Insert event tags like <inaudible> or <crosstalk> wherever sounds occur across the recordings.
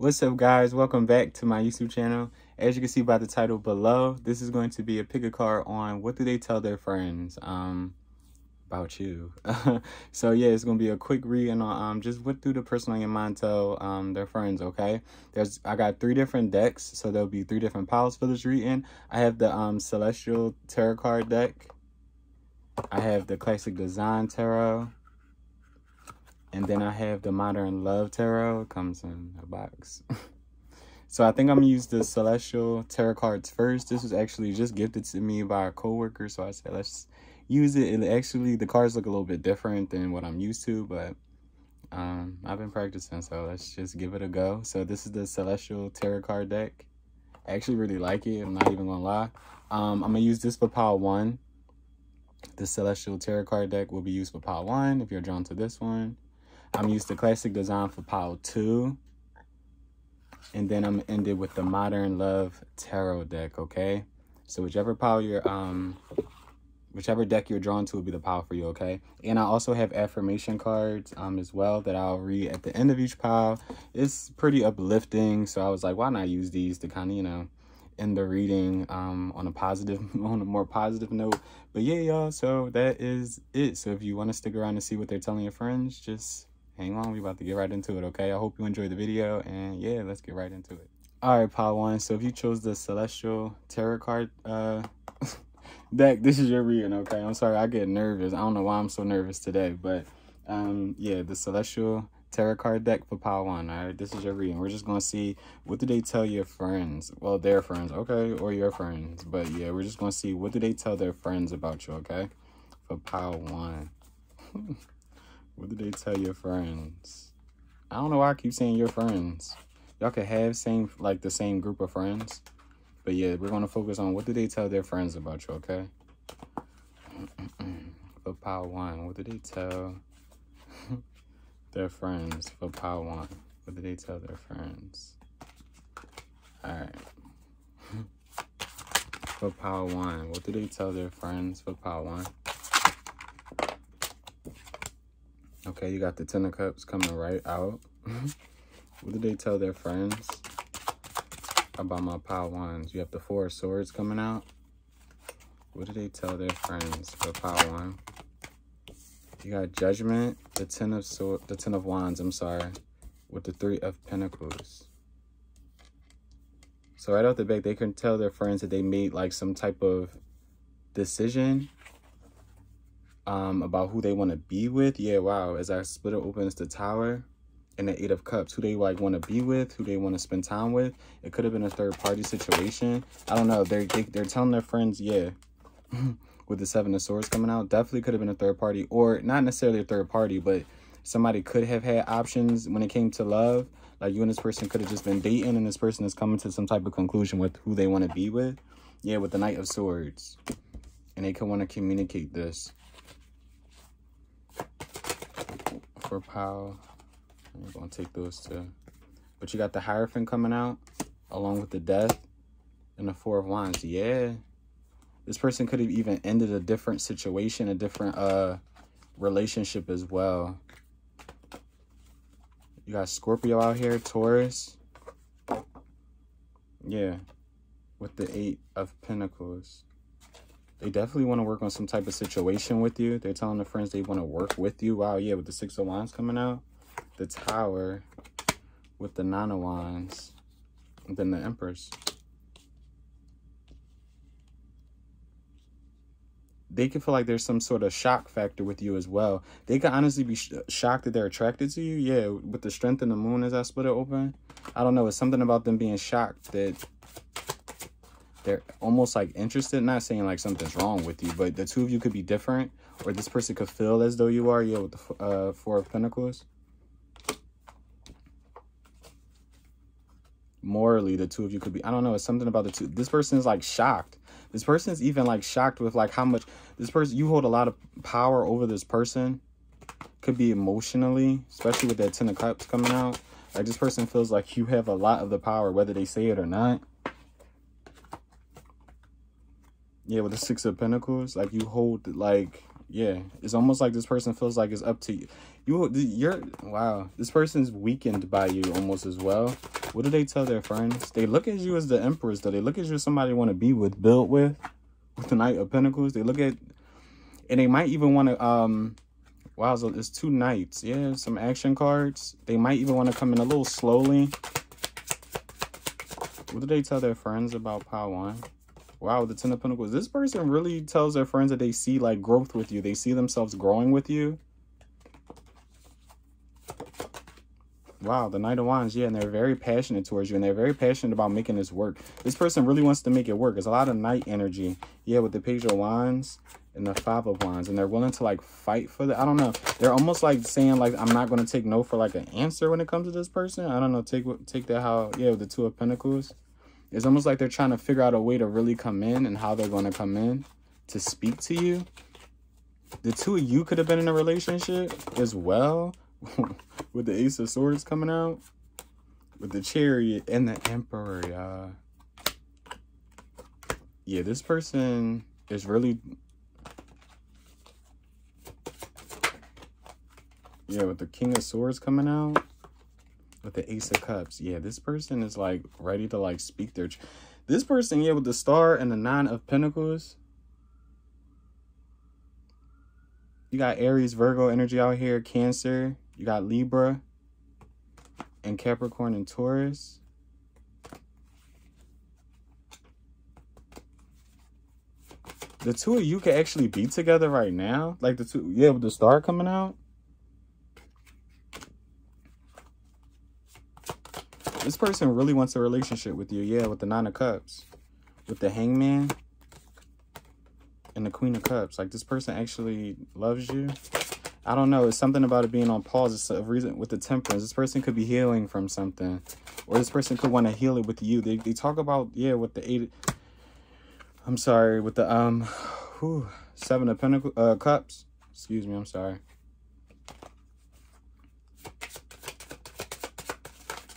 What's up guys? Welcome back to my YouTube channel. As you can see by the title below, this is going to be a pick a card on what do they tell their friends um about you. <laughs> so yeah, it's gonna be a quick read on um just what do the person on your mind tell um their friends, okay? There's I got three different decks, so there'll be three different piles for this reading. I have the um celestial tarot card deck. I have the classic design tarot. And then I have the Modern Love Tarot. It comes in a box. <laughs> so I think I'm going to use the Celestial Tarot cards first. This was actually just gifted to me by a coworker. So I said, let's use it. And actually, the cards look a little bit different than what I'm used to. But um, I've been practicing. So let's just give it a go. So this is the Celestial Tarot card deck. I actually really like it. I'm not even going to lie. Um, I'm going to use this for pile one. The Celestial Tarot card deck will be used for pile one if you're drawn to this one. I'm used to classic design for pile two. And then I'm ended with the Modern Love Tarot deck, okay? So whichever pile you're, um, whichever deck you're drawn to will be the pile for you, okay? And I also have affirmation cards um, as well that I'll read at the end of each pile. It's pretty uplifting, so I was like, why not use these to kind of, you know, end the reading um, on a positive, <laughs> on a more positive note. But yeah, y'all, so that is it. So if you want to stick around and see what they're telling your friends, just hang on. We about to get right into it, okay? I hope you enjoyed the video, and yeah, let's get right into it. All right, Pile 1, so if you chose the Celestial Tarot card uh, <laughs> deck, this is your reading, okay? I'm sorry, I get nervous. I don't know why I'm so nervous today, but um, yeah, the Celestial Tarot card deck for Pile 1, all right? This is your reading. We're just to see what do they tell your friends? Well, their friends, okay? Or your friends, but yeah, we're just to see what do they tell their friends about you, okay? For Pile 1. <laughs> What did they tell your friends? I don't know why I keep saying your friends. Y'all could have same like the same group of friends. But yeah, we're gonna focus on what did they tell their friends about you, okay? <clears throat> for pile one, what did <laughs> <laughs> they tell their friends for pile one? What did they tell their friends? Alright. for pile one, what did they tell their friends for pile one? Okay, you got the Ten of Cups coming right out. <laughs> what did they tell their friends about my pile ones? You have the Four of Swords coming out. What did they tell their friends for pile one? You got Judgment, the Ten of Sword, the Ten of Wands, I'm sorry, with the Three of Pentacles. So right off the bat, they can tell their friends that they made like some type of decision um, about who they want to be with. Yeah, wow. As our splitter opens the Tower and the Eight of Cups. Who they like want to be with, who they want to spend time with. It could have been a third party situation. I don't know. They're, they, they're telling their friends, yeah, <laughs> with the Seven of Swords coming out. Definitely could have been a third party or not necessarily a third party, but somebody could have had options when it came to love. Like you and this person could have just been dating and this person is coming to some type of conclusion with who they want to be with. Yeah, with the Knight of Swords. And they could want to communicate this for Powell. Going to take those two. But you got the Hierophant coming out along with the Death and the Four of Wands. Yeah. This person could have even ended a different situation, a different uh relationship as well. You got Scorpio out here, Taurus. Yeah. With the Eight of Pentacles. They definitely want to work on some type of situation with you. They're telling their friends they want to work with you. Wow, yeah, with the Six of Wands coming out. The Tower with the Nine of Wands. And then the Empress. They can feel like there's some sort of shock factor with you as well. They could honestly be sh uh, shocked that they're attracted to you. Yeah, with the strength in the moon as I split it open. I don't know. It's something about them being shocked that they're almost like interested not saying like something's wrong with you but the two of you could be different or this person could feel as though you are. Yeah with the uh, four of pentacles? Morally the two of you could be i don't know it's something about the two this person is like shocked. This person is even like shocked with like how much this person you hold a lot of power over this person. Could be emotionally especially with that ten of cups coming out. Like this person feels like you have a lot of the power whether they say it or not yeah with the six of pentacles like you hold like yeah it's almost like this person feels like it's up to you you you're wow this person's weakened by you almost as well What do they tell their friends? They look at you as the empress, though. They look at you as somebody want to be with, build with, with the Knight of Pentacles. They look at, and they might even want to, um, wow, so it's two knights. Yeah, some action cards. They might even want to come in a little slowly. What do they tell their friends about 1? Wow, the Ten of Pentacles. This person really tells their friends that they see, like, growth with you. They see themselves growing with you. Wow, the Knight of Wands, yeah, and they're very passionate towards you, and they're very passionate about making this work. This person really wants to make it work. There's a lot of Knight energy, yeah, with the Page of Wands and the Five of Wands, and they're willing to, like, fight for that. I don't know. They're almost, like, saying, like, I'm not going to take no for, like, an answer when it comes to this person. I don't know. Take, take that how, yeah, with the Two of Pentacles. It's almost like they're trying to figure out a way to really come in and how they're going to come in to speak to you. The two of you could have been in a relationship as well <laughs> with the Ace of Swords coming out, with the Chariot and the Emperor, y'all. Yeah, this person is really... Yeah, with the King of Swords coming out, with the Ace of Cups. Yeah, this person is, like, ready to, like, speak their... This person, yeah, with the Star and the Nine of Pentacles, you got Aries, Virgo energy out here, Cancer, you got Libra and Capricorn and Taurus. The two of you could actually be together right now. Like the two, yeah, with the star coming out. This person really wants a relationship with you. Yeah, with the Nine of Cups. With the Hangman. And the Queen of Cups. Like, this person actually loves you. I don't know. It's something about it being on pause. It's a reason with the temperance. This person could be healing from something. Or this person could want to heal it with you. They, they talk about, yeah, with the eight. I'm sorry, with the, um, whew, seven of pentacle, uh, cups. Excuse me, I'm sorry.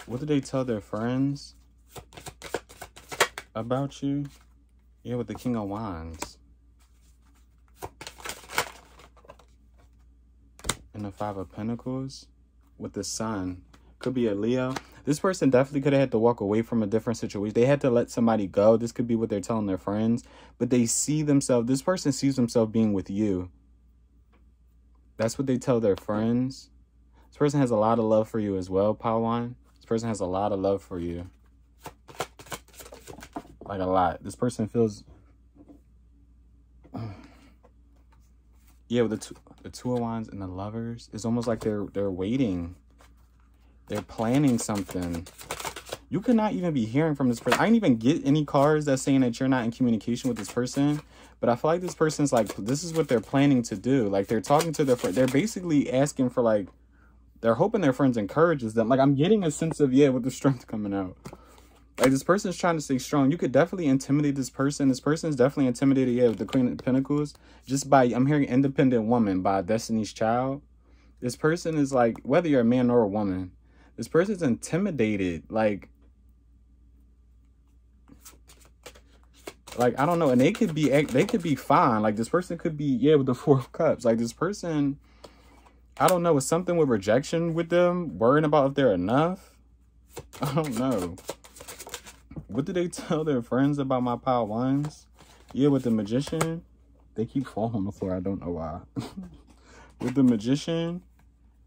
What do they tell their friends about you? Yeah, with the King of Wands. and the Five of Pentacles with the Sun. Could be a Leo. This person definitely could have had to walk away from a different situation. They had to let somebody go. This could be what they're telling their friends. But they see themselves, this person sees themselves being with you. That's what they tell their friends. This person has a lot of love for you as well, Pawan. Person has a lot of love for you. Like a lot. This person feels... yeah, with the two, the two of wands and the lovers, it's almost like they're they're waiting. They're planning something. You could not even be hearing from this person. I didn't even get any cards that's saying that you're not in communication with this person. But I feel like this person's like, this is what they're planning to do. Like they're talking to their friend. They're basically asking for like, they're hoping their friends encourages them. Like I'm getting a sense of, yeah, with the strength coming out. Like this person is trying to stay strong. You could definitely intimidate this person. This person is definitely intimidated, yeah, with the Queen of Pentacles. Just by, I'm hearing independent woman by Destiny's Child. This person is like, whether you're a man or a woman, this person's intimidated. Like, like, I don't know. And they could be, they could be fine. Like this person could be, yeah, with the Four of Cups. Like this person, I don't know. It's something with rejection with them, worrying about if they're enough. I don't know. What did they <laughs> tell their friends about my pile wines? Yeah, with the magician. They keep falling on the floor. I don't know why. <laughs> with the magician,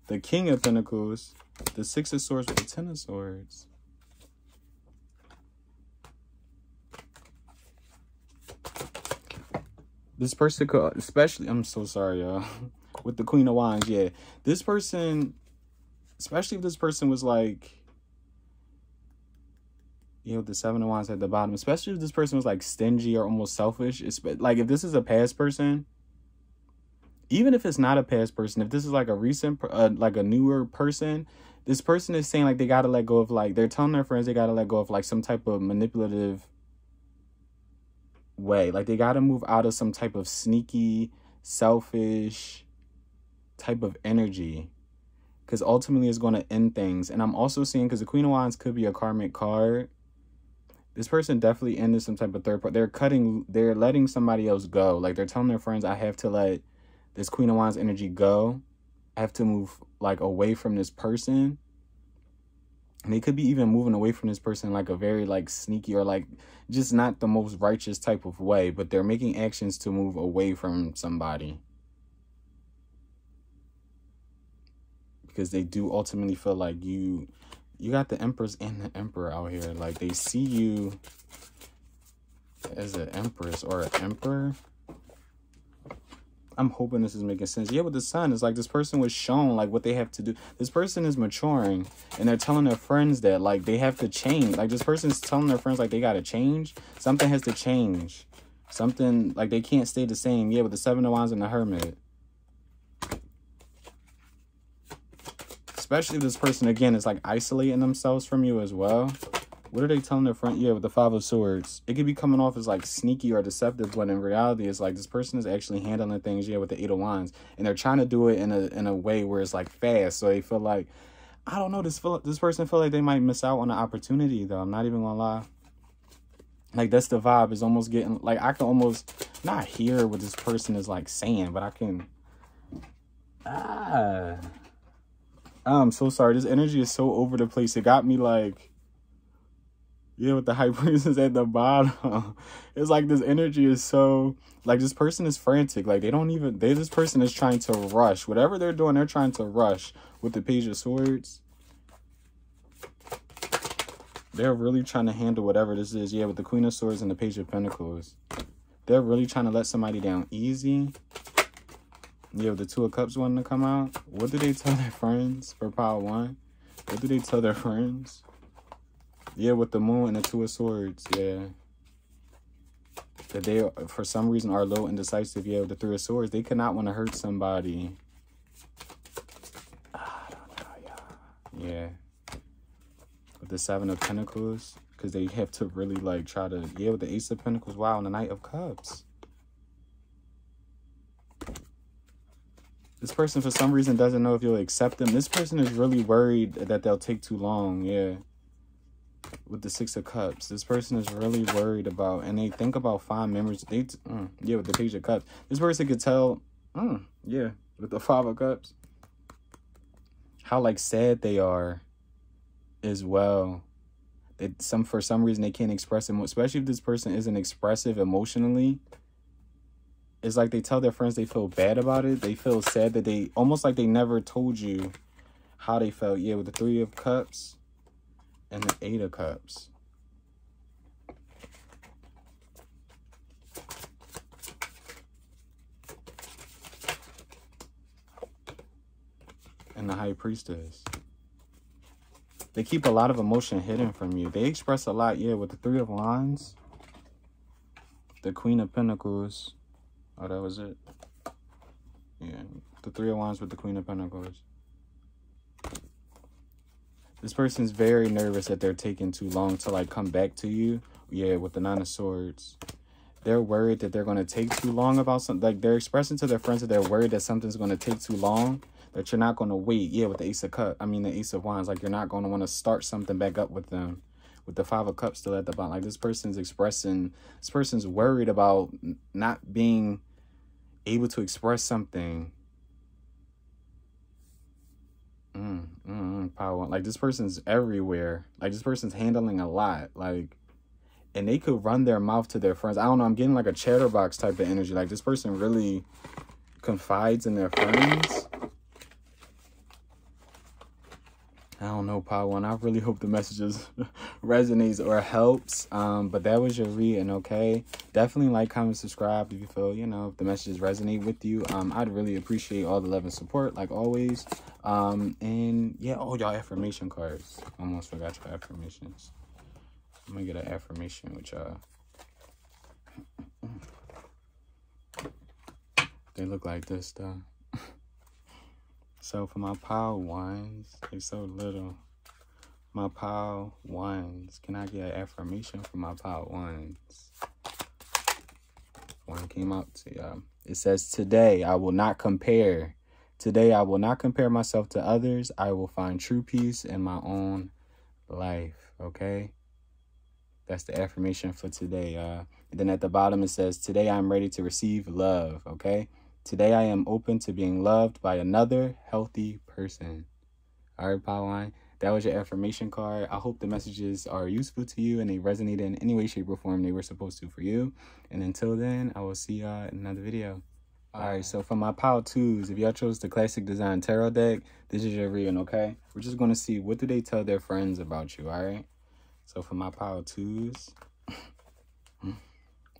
the king of pentacles, the six of swords with the ten of swords. This person could, especially, I'm so sorry, y'all. <laughs> with the queen of wands, yeah. This person, especially if this person was like, you know, the seven of wands at the bottom, especially if this person was like stingy or almost selfish. It's like if this is a past person, even if it's not a past person, if this is like a recent, uh, like a newer person, this person is saying like they gotta let go of like they're telling their friends they gotta let go of like some type of manipulative way. Like they gotta move out of some type of sneaky, selfish type of energy because ultimately it's going to end things. And I'm also seeing because the Queen of Wands could be a karmic card this person definitely ended some type of third part. They're cutting, they're letting somebody else go. Like they're telling their friends, I have to let this Queen of Wands energy go. I have to move like away from this person. And they could be even moving away from this person like a very like sneaky or like just not the most righteous type of way but they're making actions to move away from somebody because they do ultimately feel like you you got the empress and the emperor out here like they see you as an empress or an emperor I'm hoping this is making sense. Yeah, with the sun, it's like this person was shown like what they have to do. This person is maturing and they're telling their friends that like they have to change. Like this person's telling their friends like they gotta change. Something has to change. Something like they can't stay the same. Yeah, with the seven of wands and the hermit. Especially this person again is like isolating themselves from you as well. What are they telling their friend? Yeah, with the Five of Swords. It could be coming off as like sneaky or deceptive, but in reality, it's like this person is actually handling things, yeah, with the Eight of Wands. And they're trying to do it in a in a way where it's like fast. So they feel like, I don't know, this feel, this person feel like they might miss out on an opportunity though. I'm not even gonna lie. Like that's the vibe is almost getting like I can almost not hear what this person is like saying, but I can ah I'm so sorry. This energy is so over the place. It got me like yeah, with the <laughs> high priestess at the bottom. <laughs> It's like this energy is so like this person is frantic. Like they don't even they this person is trying to rush. Whatever they're doing, they're trying to rush with the page of swords. They're really trying to handle whatever this is. Yeah, with the Queen of Swords and the Page of Pentacles. They're really trying to let somebody down easy. Yeah, with the Two of Cups wanting to come out. What do they tell their friends for Power 1? What do they tell their friends? Yeah, with the moon and the two of swords. Yeah. That they, for some reason, are low indecisive. Yeah, with the three of swords. They could not want to hurt somebody. I don't know, yeah. Yeah. With the seven of pentacles. Because they have to really, like, try to... Yeah, with the ace of pentacles. Wow, and the knight of cups. This person, for some reason, doesn't know if you'll accept them. This person is really worried that they'll take too long. Yeah with the six of cups this person is really worried about and they think about fond memories they mm, yeah with the page of cups this person could tell mm, yeah with the five of cups how like sad they are as well that some for some reason they can't express it especially if this person isn't expressive emotionally it's like they tell their friends they feel bad about it they feel sad that they almost like they never told you how they felt yeah with the three of cups and the Eight of Cups. And the High Priestess. They keep a lot of emotion hidden from you. They express a lot, yeah, with the Three of Wands. The Queen of Pentacles. Oh, that was it. Yeah, the Three of Wands with the Queen of Pentacles. This person's very nervous that they're taking too long to like come back to you. Yeah, with the Nine of Swords. They're worried that they're going to take too long about something. Like they're expressing to their friends that they're worried that something's going to take too long. That you're not going to wait. Yeah, with the Ace of Cups. I mean, the Ace of Wands. Like you're not going to want to start something back up with them. With the Five of Cups still at the bottom. Like this person's expressing, this person's worried about not being able to express something Mm, mm, mm, power. Like this person's everywhere. Like this person's handling a lot. Like, and they could run their mouth to their friends. I don't know. I'm getting like a chatterbox type of energy. Like this person really confides in their friends. I don't know, Power One. I really hope the messages <laughs> resonates or helps. Um, but that was your reading, okay? Definitely like, comment, subscribe if you feel, you know, if the messages resonate with you. Um, I'd really appreciate all the love and support, like always. Um, and yeah, oh, y'all affirmation cards. Almost forgot your affirmations. I'm gonna get an affirmation with y'all. They look like this, though. So for my power ones, they're so little. My power ones. Can I get an affirmation for my power ones? One came out to y'all. It says, Today I will not compare. Today I will not compare myself to others. I will find true peace in my own life. Okay? That's the affirmation for today. Uh, and then at the bottom it says, Today I'm ready to receive love. Okay? Today I am open to being loved by another healthy person. All right, Powerline. that was your affirmation card. I hope the messages are useful to you and they resonate in any way, shape, or form they were supposed to for you. And until then, I will see y'all in another video. All right, so for my pile twos, if y'all chose the classic design tarot deck, this is your reading, okay? We're just going to see what do they tell their friends about you, all right? So for my pile twos, <laughs>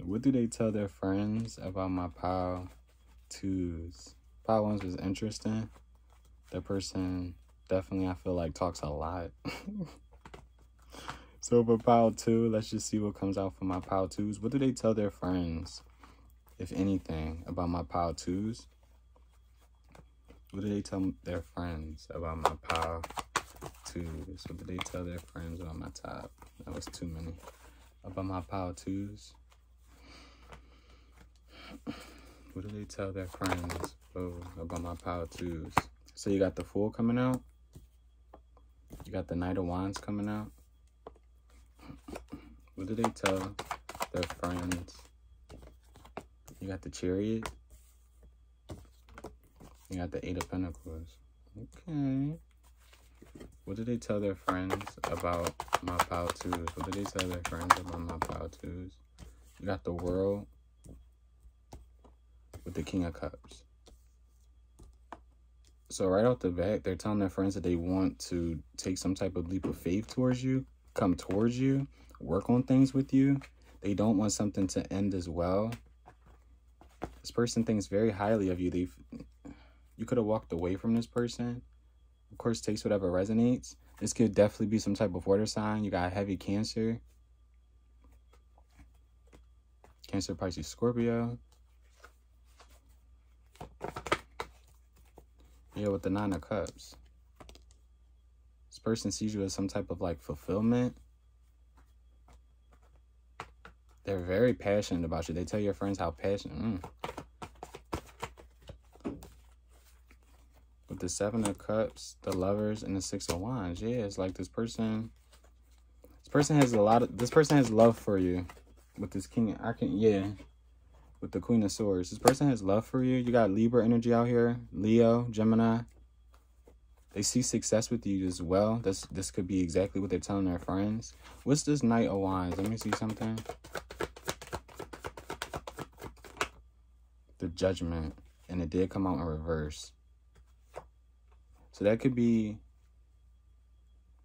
what do they tell their friends about my pile twos? Pile ones was interesting. That person definitely, I feel like, talks a lot. <laughs> so for pile two, let's just see what comes out for my pile twos. What do they tell their friends? if anything, about my pile twos? What do they tell their friends about my pile twos? What do they tell their friends about my top? That was too many. About my pile twos? What do they tell their friends oh, about my pile twos? So you got the Fool coming out. You got the Knight of Wands coming out. What do they tell their friends you got the chariot. You got the eight of pentacles. Okay. What do they tell their friends about my pile twos? What do they tell their friends about my pile twos? You got the world with the king of cups. So right off the bat, they're telling their friends that they want to take some type of leap of faith towards you, come towards you, work on things with you. They don't want something to end as well this person thinks very highly of you. They, you could have walked away from this person. Of course, takes whatever resonates. This could definitely be some type of water sign. You got heavy Cancer. Cancer, Pisces, Scorpio. Yeah, with the Nine of Cups. This person sees you as some type of like fulfillment. They're very passionate about you. They tell your friends how passionate. Mm. With the Seven of Cups, the Lovers, and the Six of Wands. Yeah, it's like this person... This person has a lot of... This person has love for you. With this King... I can... Yeah. With the Queen of Swords. This person has love for you. You got Libra energy out here. Leo, Gemini. They see success with you as well. This this could be exactly what they're telling their friends. What's this Knight of Wands? Let me see something. The Judgment. And it did come out in reverse. So that could be,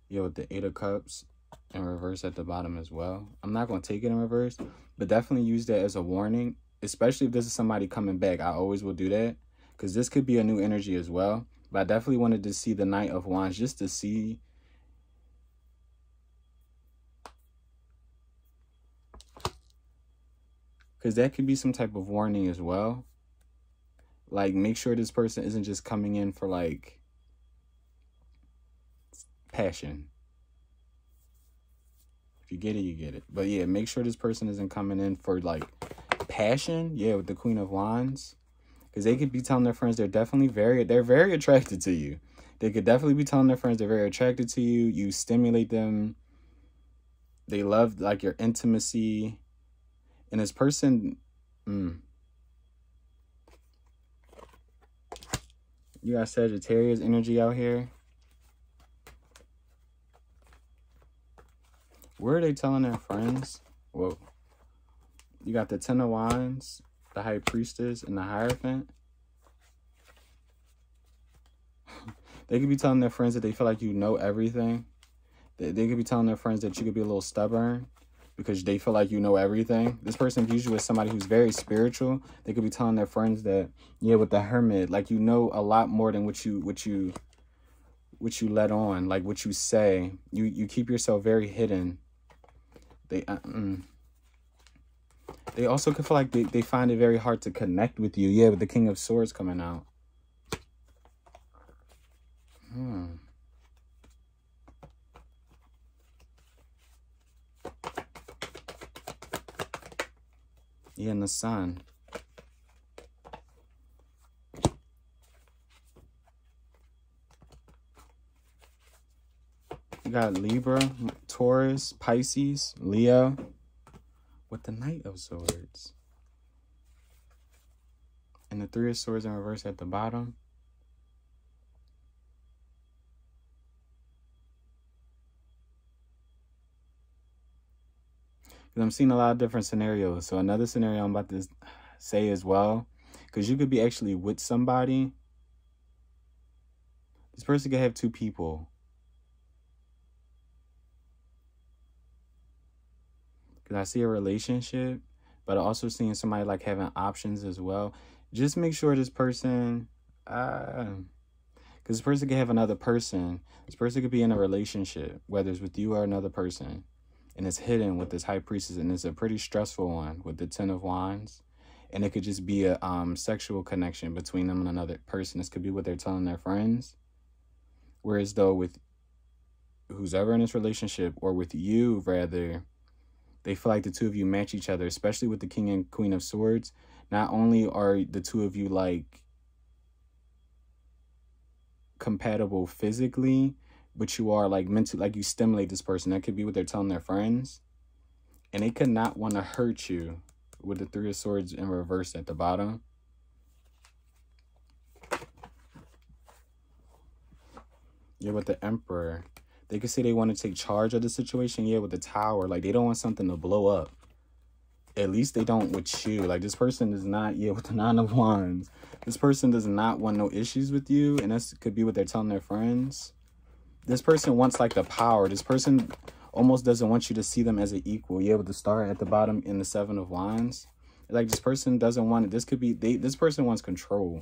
yo, with the Eight of Cups in reverse at the bottom as well. I'm not going to take it in reverse, but definitely use that as a warning, especially if this is somebody coming back. I always will do that because this could be a new energy as well. But I definitely wanted to see the Knight of Wands just to see because that could be some type of warning as well. Like, make sure this person isn't just coming in for like passion. If you get it, you get it. But yeah, make sure this person isn't coming in for like passion. Yeah, with the Queen of Wands because they could be telling their friends they're definitely very they're very attracted to you. They could definitely be telling their friends they're very attracted to you. You stimulate them. They love like your intimacy. And this person mm, you got sagittarius energy out here. Where are they telling their friends? Whoa you got the ten of wands the high priestess and the hierophant. <laughs> They could be telling their friends that they feel like you know everything. They, they could be telling their friends that you could be a little stubborn because they feel like you know everything. This person views you as somebody who's very spiritual. They could be telling their friends that yeah with the hermit like you know a lot more than what you what you what you let on like what you say. You you keep yourself very hidden. They uh, mm. They also could feel like they, they find it very hard to connect with you. Yeah, with the King of Swords coming out. Hmm. Yeah, and the sun. You got Libra, Taurus, Pisces, Leo with the Knight of Swords. And the Three of Swords in reverse at the bottom. Because I'm seeing a lot of different scenarios. So another scenario I'm about to say as well, because you could be actually with somebody. This person could have two people Because I see a relationship. But also seeing somebody like having options as well. Just make sure this person... Uh, because this person could have another person. This person could be in a relationship, whether it's with you or another person and it's hidden with this high priestess and it's a pretty stressful one with the ten of wands and it could just be a um, sexual connection between them and another person this could be what they're telling their friends whereas though with who's ever in this relationship or with you rather they feel like the two of you match each other especially with the king and queen of swords not only are the two of you like compatible physically but you are like mentally, like you stimulate this person. That could be what they're telling their friends. And they could not want to hurt you with the three of swords in reverse at the bottom. Yeah, with the emperor. They could say they want to take charge of the situation. Yeah, with the tower. Like they don't want something to blow up. At least they don't with you. Like this person does not, yeah, <laughs> with the nine of wands. This person does not want no issues with you. And this could be what they're telling their friends this person wants like the power. This person almost doesn't want you to see them as an equal. Yeah, with the star at the bottom in the seven of wands. Like this person doesn't want it. This could be they this person wants control.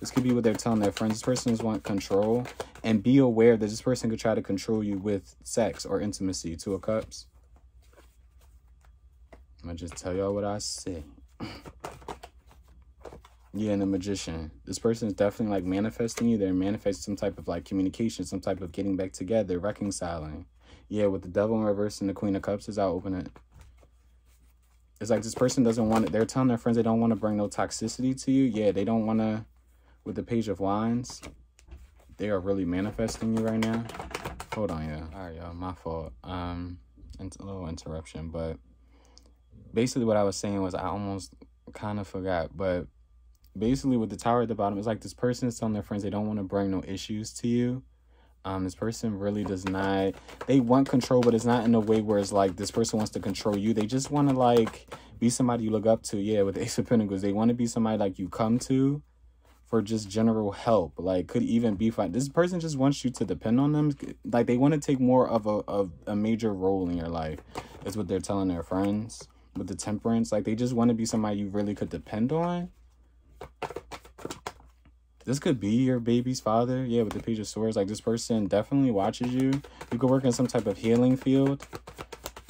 This could be what they're telling their friends. This person just want control. And be aware that this person could try to control you with sex or intimacy. Two of cups. I'm gonna just tell y'all what I see. <laughs> Yeah, and the magician. This person is definitely like manifesting you. They're manifesting some type of like communication, some type of getting back together, reconciling. Yeah, with the devil in reverse and the queen of cups is I'll open it. It's like this person doesn't want it. They're telling their friends they don't want to bring no toxicity to you. Yeah, they don't want to. With the page of wands, they are really manifesting you right now. Hold on, yeah. All right, y'all. My fault. Um, it's a little interruption, but basically what I was saying was I almost kind of forgot, but basically with the tower at the bottom, it's like this person is telling their friends they don't want to bring no issues to you. Um, this person really does not, they want control, but it's not in a way where it's like this person wants to control you. They just want to like be somebody you look up to. Yeah, with the Ace of Pentacles, they want to be somebody like you come to for just general help. Like could even be fine. This person just wants you to depend on them. Like they want to take more of a, of a major role in your life is what they're telling their friends with the temperance. Like they just want to be somebody you really could depend on this could be your baby's father. Yeah, with the Page of Swords. Like, this person definitely watches you. You could work in some type of healing field.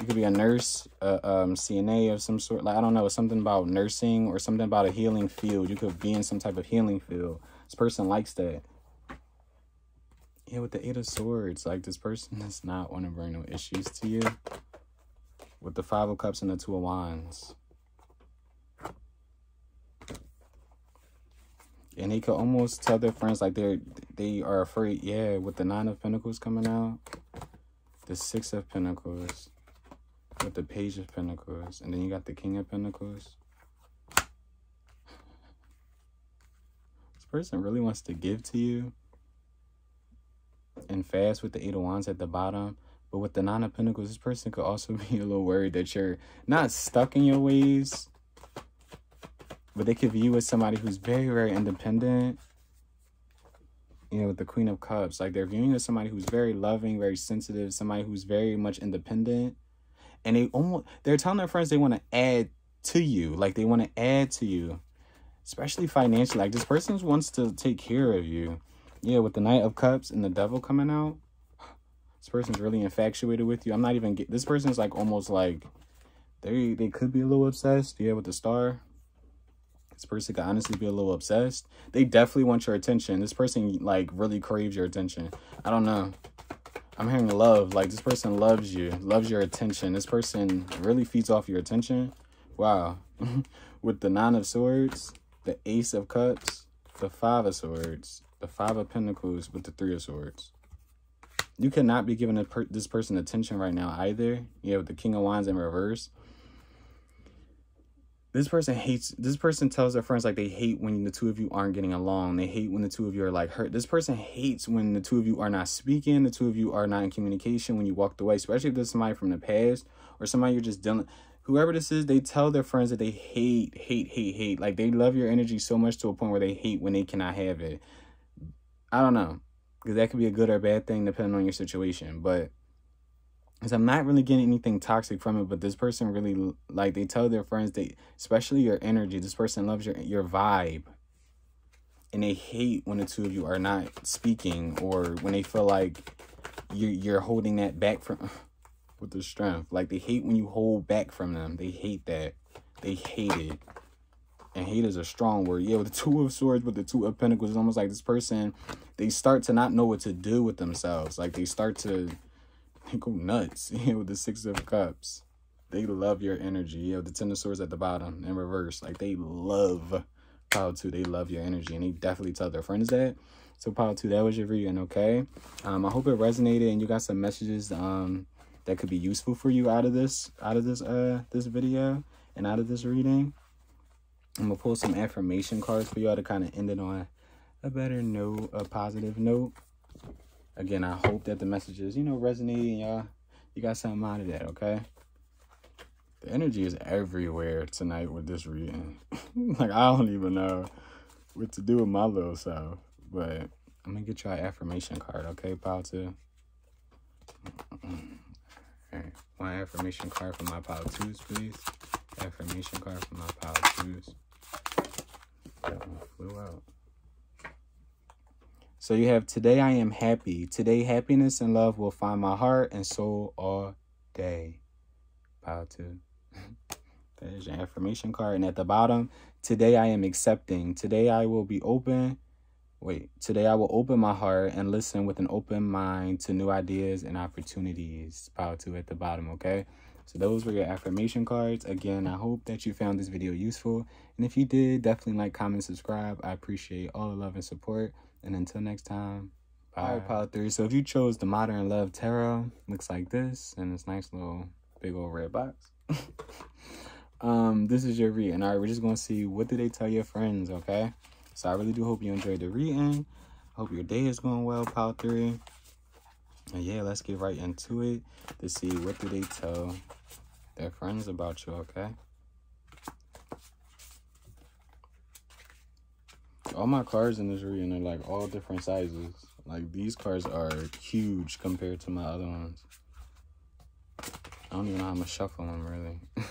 You could be a nurse, a um, CNA of some sort. Like, I don't know, something about nursing or something about a healing field. You could be in some type of healing field. This person likes that. Yeah, with the Eight of Swords. Like, this person <laughs> does not want to bring no issues to you. With the Five of Cups and the Two of Wands. and they could almost tell their friends like they're they are afraid yeah with the nine of pentacles coming out the six of pentacles with the page of pentacles and then you got the king of pentacles <laughs> this person really wants to give to you and fast with the eight of wands at the bottom but with the nine of pentacles this person could also <laughs> be a little worried that you're not stuck in your ways but they could view as somebody who's very, very independent. You know, with the Queen of Cups, like they're viewing as somebody who's very loving, very sensitive, somebody who's very much independent. And they almost, they're telling their friends they want to add to you. Like they want to add to you, especially financially. Like this person wants to take care of you. Yeah, with the Knight of Cups and the Devil coming out, <gasps> this person's really infatuated with you. I'm not even get this person's like almost like they they could be a little obsessed. Yeah, with the star. This person could honestly be a little obsessed. They definitely want your attention. This person, like, really craves your attention. I don't know. I'm hearing love. Like, this person loves you, loves your attention. This person really feeds off your attention. Wow. <laughs> With the Nine of Swords, the Ace of Cups, the Five of Swords, the Five of Pentacles with the Three of Swords. You cannot be giving per this person attention right now either. You with the King of Wands in reverse this person hates this person tells their friends like they hate when the two of you aren't getting along. They hate when the two of you are like hurt. This person hates when the two of you are not speaking the two of you are not in communication when you walked away especially if there's somebody from the past or somebody you're just dealing whoever this is they tell their friends that they hate hate hate hate. Like they love your energy so much to a point where they hate when they cannot have it. I don't know. Because that could be a good or bad thing depending on your situation but because I'm not really getting anything toxic from it, but this person really like they tell their friends they especially your energy. This person loves your your vibe. And they hate when the two of you are not speaking or when they feel like you're you're holding that back from <sighs> with the strength. Like they hate when you hold back from them. They hate that. They hate it. And hate is a strong word. Yeah, with the <laughs> two of swords, with the two of pentacles, it's almost like this person, they start to not know what to do with themselves. Like they start to <laughs> go nuts <laughs> you know, with the six of cups. They love your energy you know the ten of swords at the bottom in reverse like they love power two they love your energy and they definitely tell their friends that. So power two that was your reading okay. Um i hope it resonated and you got some messages um that could be useful for you out of this out of this uh this video and out of this reading. I'm gonna pull some affirmation cards for y'all to kind of end it on a better note a positive note again, I hope that the messages, you know, resonate y'all, you got something out of that, okay? The energy is everywhere tonight with this reading. <laughs> like, I don't even know what to do with my little self. But I'm to get an affirmation card, okay, Power 2? Alright, one affirmation card for my Power 2s, please. Affirmation card for my Power 2s. That one flew out. So you have today I am happy. Today happiness and love will find my heart and soul all day. Bow to. <laughs> There's your affirmation card. And at the bottom, today I am accepting. Today I will be open. Wait, today I will open my heart and listen with an open mind to new ideas and opportunities. Power two at the bottom, okay? So those were your affirmation cards. Again, I hope that you found this video useful. And if you did, definitely like, comment, subscribe. I appreciate all the love and support. And until next time, bye. All right, Power 3. So if you chose the Modern Love Tarot, looks like this. And this nice little big old red box. <laughs> um, This is your reading. All right, we're just going to see what did they tell your friends, okay? So I really do hope you enjoyed the reading. I hope your day is going well, Power 3. And yeah, let's get right into it to see what do they tell their friends about you, okay? All my cards in this reading are like all different sizes. Like these cards are huge compared to my other ones. I don't even know how I'm gonna shuffle them really. <laughs>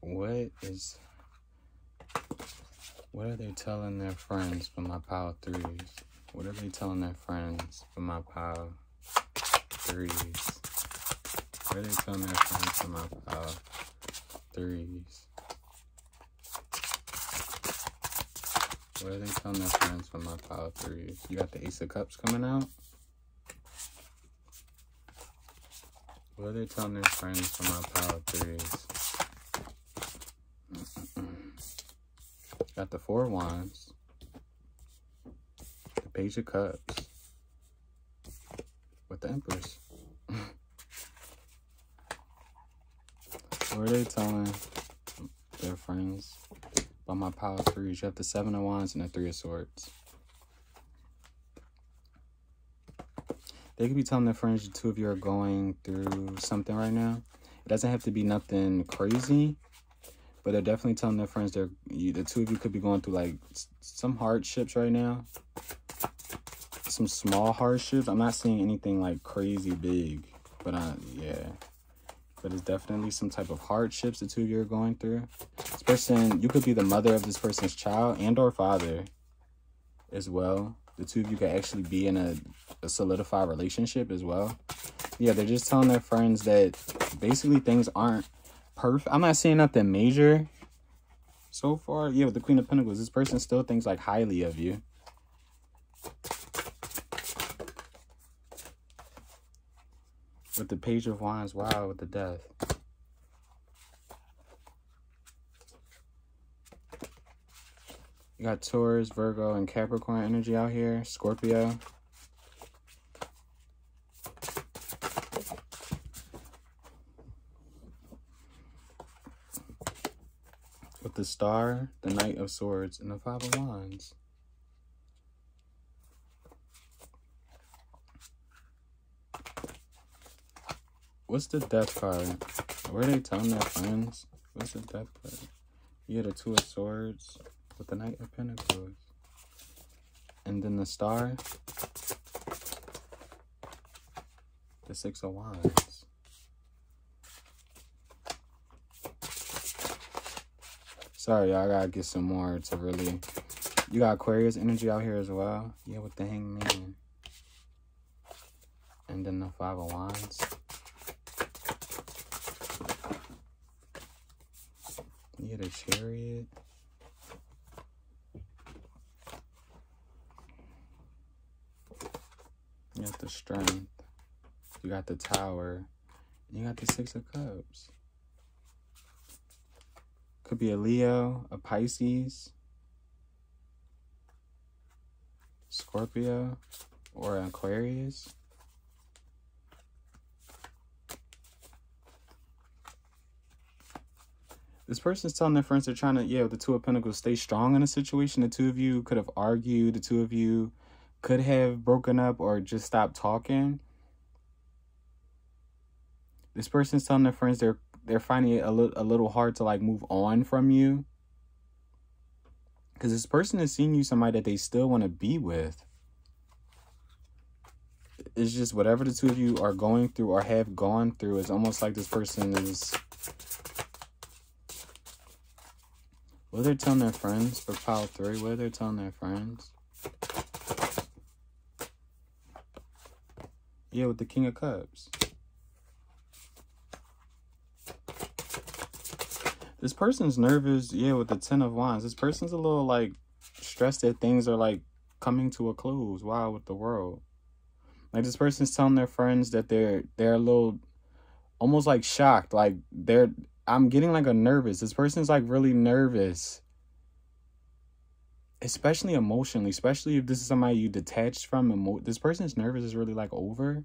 what is what are they telling their friends for my power threes? What are they telling their friends for my power threes? They telling their friends from my uh, threes? What are they telling their friends from my pile threes? You got the Ace of Cups coming out. What are they telling their friends from my pile threes? got the Four Wands. The Page of Cups. With the Empress. Are they telling their friends about my power threes? You have the Seven of Wands and the Three of Swords. They could be telling their friends the two of you are going through something right now. It doesn't have to be nothing crazy, but they're definitely telling their friends they're the two of you could be going through like some hardships right now. Some small hardships. I'm not seeing anything like crazy big, but I yeah but it's definitely some type of hardships the two of you are going through. This person, you could be the mother of this person's child and or father as well. The two of you could actually be in a, a solidified relationship as well. Yeah, they're just telling their friends that basically things aren't perfect. I'm not saying nothing major so far. Yeah, with the Queen of Pentacles, this person still thinks like highly of you. with the page of wands wow with the death. You got taurus virgo and capricorn energy out here scorpio. With the star the knight of swords and the five of wands. What's the death card? Where they telling their friends? What's the death card? You get a two of swords with the knight of pentacles. And then the star. The six of wands. Sorry, y'all gotta get some more to really... You got Aquarius energy out here as well. Yeah, with the hangman. And then the five of wands. You get a chariot. You got the strength. You got the tower. You got the six of cups. Could be a Leo, a Pisces, Scorpio, or Aquarius. This person's telling their friends they're trying to, yeah, the Two of Pentacles, stay strong in a situation. The two of you could have argued. The two of you could have broken up or just stopped talking. This person's telling their friends they're they're finding it a, li- a little hard to like move on from you. Because this person is seeing you somebody that they still want to be with. It's just whatever the two of you are going through or have gone through, it's almost like this person is What are they telling their friends for pile three? What are they telling their friends? Yeah, with the King of Cups. This person's nervous, yeah, with the Ten of Wands. This person's a little, like, stressed that things are, like, coming to a close. Wow, with the world. Like, this person's telling their friends that they're, they're a little, almost, like, shocked. Like, they're, I'm getting like a nervous. This person's like really nervous. Especially emotionally, especially if this is somebody you detached from. Emo- this person's nervous is really like over.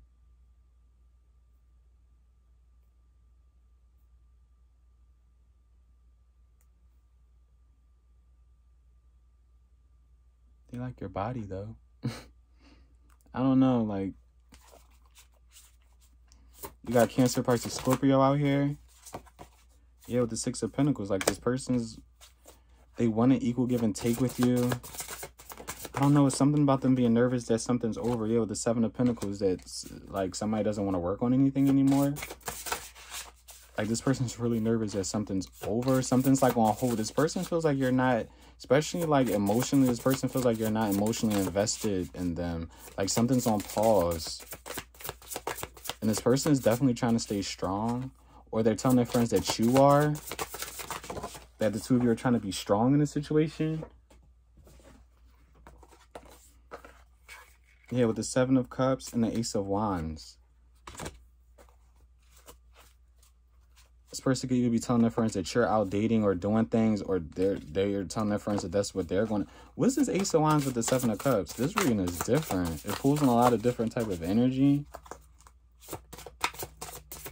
They like your body though. <laughs> I don't know, like you got Cancer, parts of Scorpio out here yeah, with the Six of Pentacles, like this person's, they want an equal give and take with you. I don't know, it's something about them being nervous that something's over. Yeah, with the Seven of Pentacles, that's like somebody doesn't want to work on anything anymore. Like this person's really nervous that something's over. Something's like on hold. This person feels like you're not, especially like emotionally, this person feels like you're not emotionally invested in them. Like something's on pause. And this person is definitely trying to stay strong or they're telling their friends that you are, that the two of you are trying to be strong in a situation. Yeah, with the Seven of Cups and the Ace of Wands. This person could be telling their friends that you're out dating or doing things, or they're they're telling their friends that that's what they're going to. What's this Ace of Wands with the Seven of Cups? This reading is different. It pulls in a lot of different type of energy.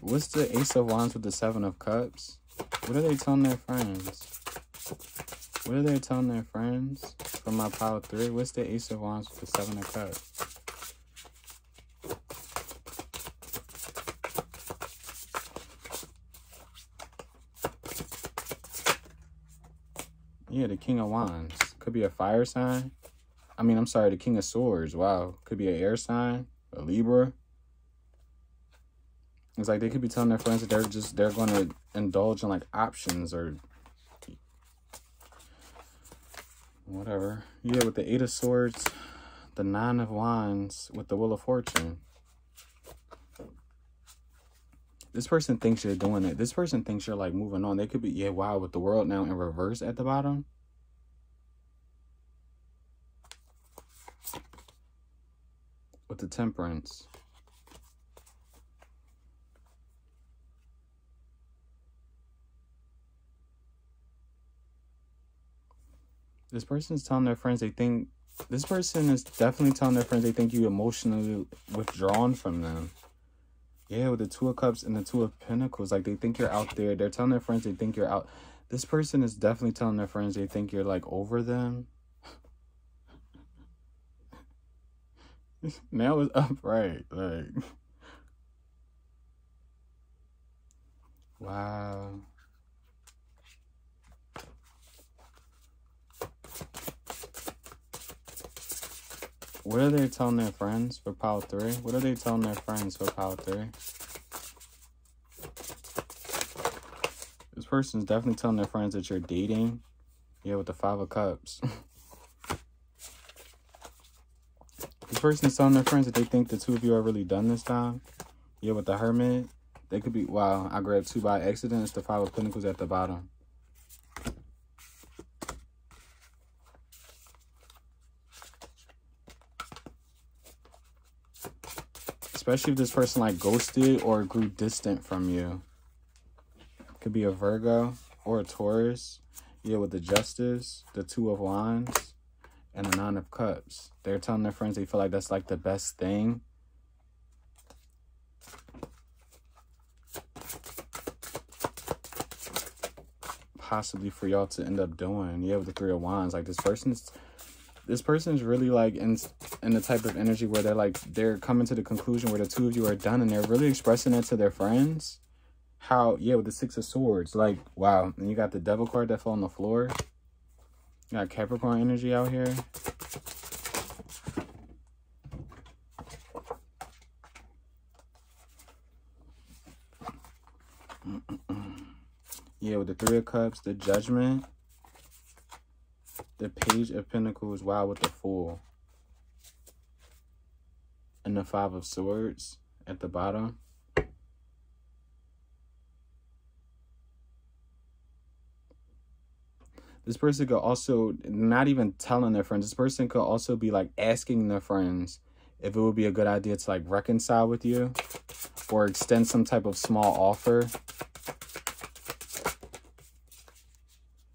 What's the Ace of Wands with the Seven of Cups? What are they telling their friends? What are they telling their friends from my power three? What's the Ace of Wands with the Seven of Cups? Yeah, the King of Wands. Could be a fire sign. I mean, I'm sorry, the King of Swords. Wow. Could be an air sign, a Libra. It's like they could be telling their friends that they're just they're going to indulge in like options or whatever. Yeah, with the Eight of Swords, the Nine of Wands, with the Wheel of Fortune. This person thinks you're doing it. This person thinks you're like moving on. They could be, yeah, wow, with the world now in reverse at the bottom. With the Temperance. This person is telling their friends they think this person is definitely telling their friends they think you emotionally withdrawn from them. Yeah, with the Two of Cups and the Two of Pentacles. Like, they think you're out there. They're telling their friends they think you're out. This person is definitely telling their friends they think you're like over them. <laughs> now it's upright. Like, wow. What are they telling their friends for pile three? What are they telling their friends for pile three? This person's definitely telling their friends that you're dating. Yeah, with the five of cups. <laughs> this person's telling their friends that they think the two of you are really done this time. Yeah, with the hermit. They could be, wow, I grabbed two by accident. It's the five of pentacles at the bottom. Especially if this person like ghosted or grew distant from you. Could be a Virgo or a Taurus. Yeah, with the Justice, the Two of Wands, and the Nine of Cups. They're telling their friends they feel like that's like the best thing. Possibly for y'all to end up doing. Yeah, with the Three of Wands. Like this person's this person's really like in in the type of energy where they're like they're coming to the conclusion where the two of you are done and they're really expressing it to their friends. How yeah with the six of swords. Like wow. And you got the devil card that fell on the floor. You got capricorn energy out here. <clears throat> Yeah with the three of cups the judgment the Page of Pentacles, wow, with the Fool. And the Five of Swords at the bottom. This person could also, not even telling their friends, this person could also be like asking their friends if it would be a good idea to like reconcile with you or extend some type of small offer.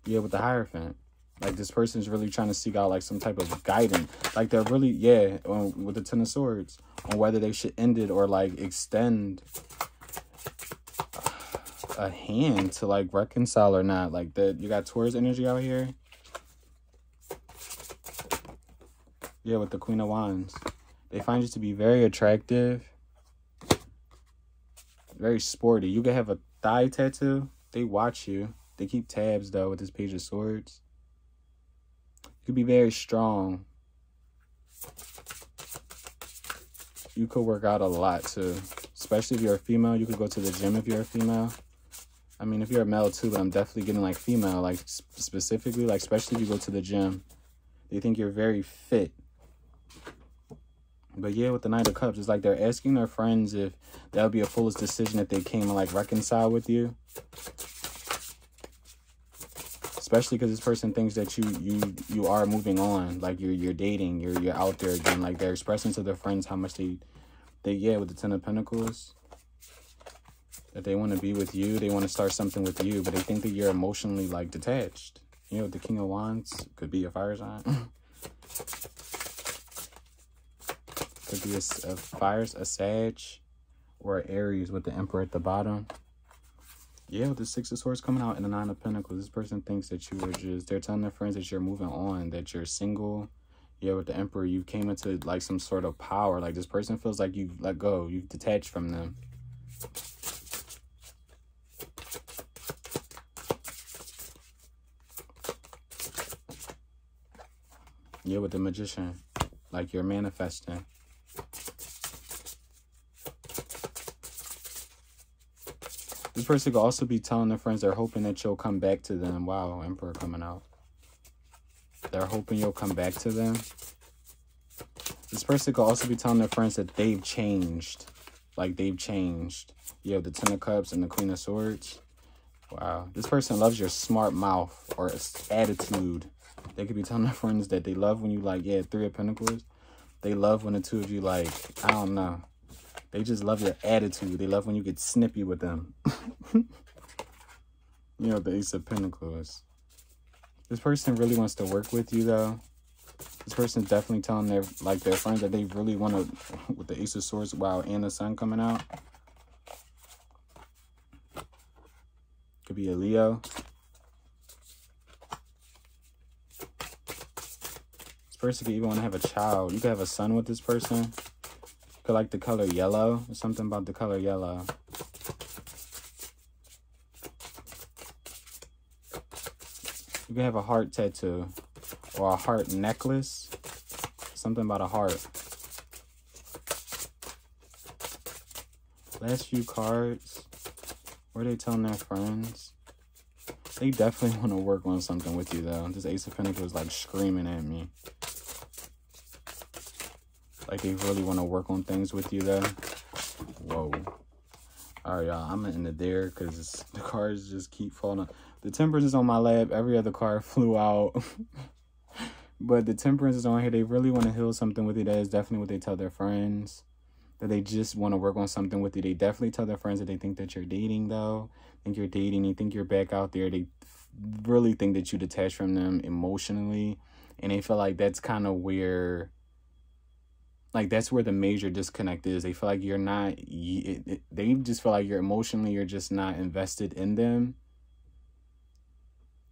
Yeah, with the Hierophant. Like this person's really trying to seek out like some type of guidance. Like they're really, yeah, with the Ten of Swords on whether they should end it or like extend a hand to like reconcile or not. Like that, you got Taurus energy out here. Yeah, with the Queen of Wands. They find you to be very attractive. Very sporty. You could have a thigh tattoo. They watch you. They keep tabs though with this Page of Swords could be very strong. You could work out a lot too. Especially if you're a female, you could go to the gym if you're a female. I mean, if you're a male too, but I'm definitely getting like female, like specifically, like especially if you go to the gym. They think you're very fit. But yeah, with the Knight of Cups, it's like they're asking their friends if that would be a foolish decision if they came and like reconcile with you especially because this person thinks that you you you are moving on. Like you're you're dating you're you're out there again. Like they're expressing to their friends how much they they yeah with the ten of pentacles that they want to be with you they want to start something with you but they think that you're emotionally like detached. You know the king of wands could be a fire sign. <laughs> Could be a, a fires a sag or aries with the emperor at the bottom yeah, with the Six of Swords coming out and the Nine of Pentacles, this person thinks that you are just, they're telling their friends that you're moving on, that you're single. Yeah, with the Emperor, you came into like some sort of power. Like this person feels like you've let go, you've detached from them. Yeah, with the Magician, like you're manifesting. Person could also be telling their friends they're hoping that you'll come back to them. Wow, Emperor coming out. They're hoping you'll come back to them. This person could also be telling their friends that they've changed. Like they've changed. You have the Ten of Cups and the Queen of Swords. Wow. This person loves your smart mouth or attitude. They could be telling their friends that they love when you like, yeah, Three of Pentacles. They love when the two of you like, I don't know. They just love your attitude. They love when you get snippy with them. <laughs> you know, the Ace of Pentacles. This person really wants to work with you, though. This person's definitely telling their like their friends that they really want to, <laughs> with the Ace of Swords, wow, and the Sun coming out. Could be a Leo. This person could even want to have a child. You could have a son with this person. Could like the color yellow. Something about the color yellow. You could have a heart tattoo or a heart necklace. Something about a heart. Last few cards. Were they telling their friends? They definitely <laughs> want to work on something with you, though. This Ace of Pentacles like screaming at me. Like they really want to work on things with you, though. Whoa. All right, y'all. I'm to end there because the cards just keep falling. The Temperance is on my lap. Every other card <laughs> flew out. <laughs> but the Temperance is on here. They really want to heal something with you. That is definitely what they tell their friends that they just want to work on something with you. They definitely tell their friends that they think that you're dating, though. Think you're dating. They think you're back out there. They really think that you detach from them emotionally. And they feel like that's kind of where, like, that's where the major disconnect is. They feel like you're not, they just feel like you're emotionally, you're just not invested in them.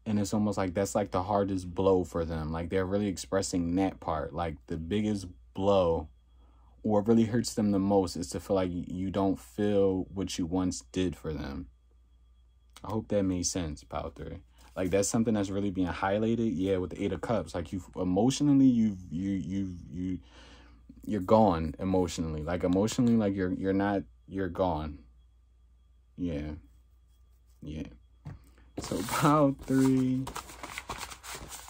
And it's almost like that's like the hardest blow for them. Like, they're really expressing that part. Like, the biggest blow what really hurts them the most is to feel like you don't feel what you once did for them. I hope that made sense, Pile 3. Like that's something that's really being highlighted. Yeah, with the Eight of Cups. Like you've emotionally you you you you you're gone emotionally. Like emotionally, like you're you're not you're gone. Yeah. Yeah. So pile three.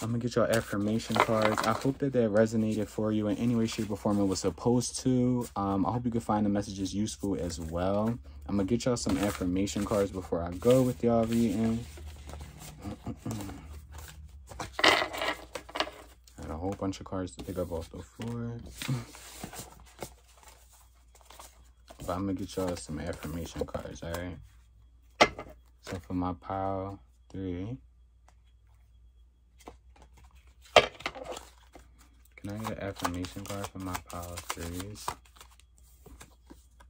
I'm gonna get your affirmation cards. I hope that that resonated for you in any way, shape, or form it was supposed to. Um, I hope you can find the messages useful as well. I'm gonna get y'all some affirmation cards before I go with y'all reading. I had a whole bunch of cards to pick up off the floor. but I'm gonna get y'all some affirmation cards, alright? So for my pile three. Can I get an affirmation card for my power series?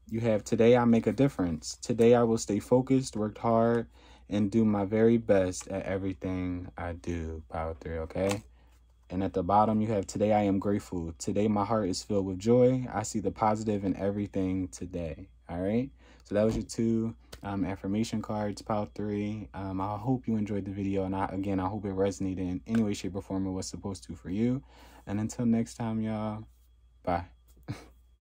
You have today I make a difference. Today I will stay focused, work hard, and do my very best at everything I do. Power three, okay? And at the bottom, you have today I am grateful. Today my heart is filled with joy. I see the positive in everything today. All right. So that was your two um, affirmation cards, pile three. Um, I hope you enjoyed the video. And I, again, I hope it resonated in any way, shape, or form it was supposed to for you. And until next time, y'all, bye.